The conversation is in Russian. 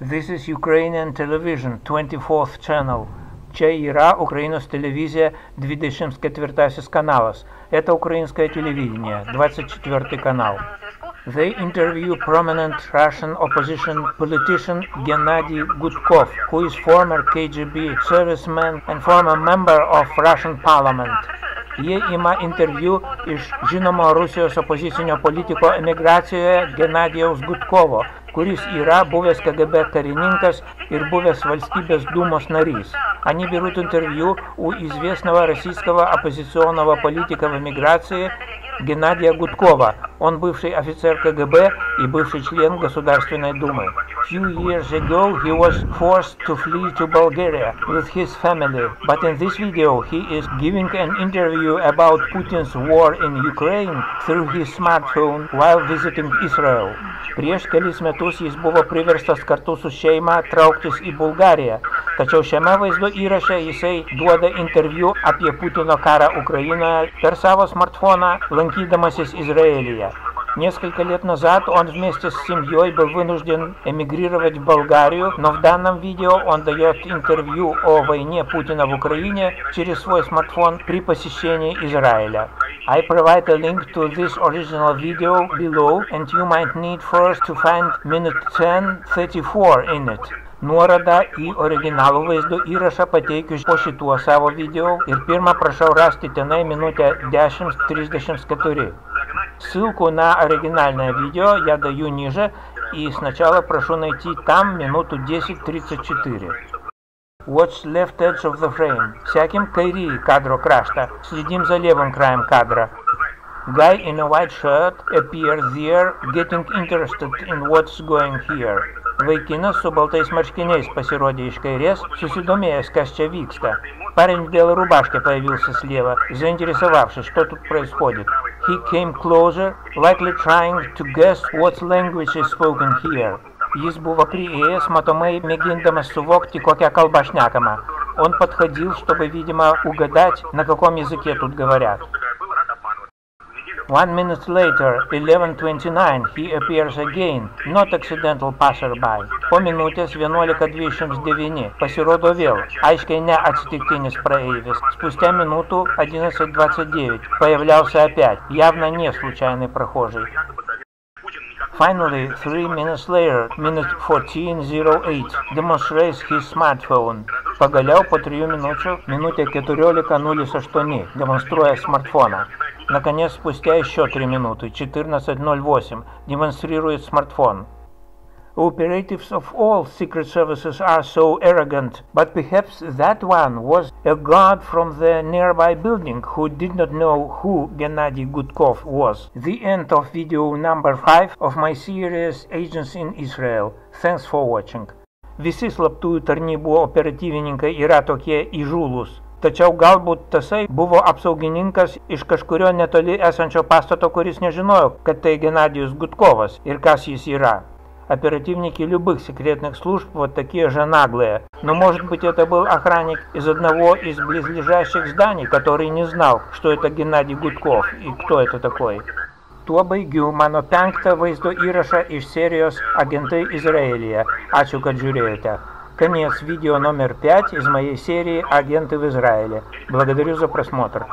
This is Ukrainian television, 24th channel. Čia yra Украinos телевизия, 24 каналас. Это украинское телевидение, 24 канал. They interview prominent Russian opposition politician Gennady Gudkov, who is former KGB serviceman and former member of Russian parliament. Jie ima interviu iš žinomo Rusijos opozicinio politiko emigracijoje Genadijaus Gudkovo, kuris yra buvęs КГБ karininkas ir buvęs valstybės думos нарис. Они берут интервью у известного российского оппозиционного политика в эмиграции Геннадия Гудкова. Он бывший офицер КГБ и бывший член Государственной Думы. Few years ago he was forced to flee to Bulgaria with his family, but in this video he is giving an interview about Putin's war in Ukraine through his smartphone while visiting Israel. Prieš kelis metus jis buvo priverstas kartu su šeima trauktis į Bulgariją, tačiau šiame vaizdo įraše jisai duoda interviu apie Putino karą Ukrainoje per savo smartfoną, lankydamasis Израилия. Несколько лет назад он вместе с семьей был вынужден эмигрировать в Болгарию, но в данном видео он дает интервью о войне Путина в Украине через свой смартфон при посещении Израиля. I provide a link to this original video below and you might need first to find minute 10.34 in it. Nuorodą į originalų vaizdo įrašą pateikiu po šituo savo video ir pirmą prašau расти tenai минутę 10.34. Ссылку на оригинальное видео я даю ниже и сначала прошу найти там минуту 10.34. Watch left edge of the frame. Всяким kairį kadro kraštą. Следим за левым краем кадра. Guy in a white shirt appears there, getting interested in what's going here. Vaikinas su baltais marškiniais pasirodė iš kairės, susidomėjęs, kas čia vyksta. Парень в белой рубашке появился слева, заинтересовавшись, что тут происходит. He came closer, likely trying to guess what language is spoken here. Jis buvo priėjęs, matomai mėgindamas suvokti, kokią kalbą šnekama. Он подходил, чтобы, видимо, угадать, на каком языке тут говорят. One minute later, 11.29, he appears again, not accidental passerby. Po minutės 11.29 pasirodo vėl, aiškiai ne atsitiktinis praeivis. Спустя минуту 11.29 появлялся опять, явно не случайный прохожий. Finally, three minutes later, minute 14.08, demonstrates his smartphone. Pagaliau po 3 minučių, minutė 14.08, демонструя смартфона. Наконец, спустя еще 3 минуты, 14.08, демонстрирует смартфон. Operatives of all secret services are so arrogant, but perhaps that one was a guard from the nearby building who did not know who Gennady Gudkov was. The end of video number 5 of my series Agents in Israel. Thanks for watching. Visi slaptųjų tarnybų operatyvininkai yra tokie įžūlus. Tačiau galbūt tasai buvo apsaugininkas iš kažkurio netoli esančio pastato, kuris неžinojo, kad tai Геннадиус Гудковas ir kas jis yra. Оперативники любых секретных служб вот такие же наглые. Но может быть это был охранник из одного из близлежащих зданий, который не знал, что это Геннадий Гудков и кто это такой. Tuo baigiu mano penktą vaizdo įrašą iš serijos Agentai Izraelyje. Ačiū, kad žiūrėjote. Конец видео номер 5 из моей серии «Агенты в Израиле». Благодарю за просмотр.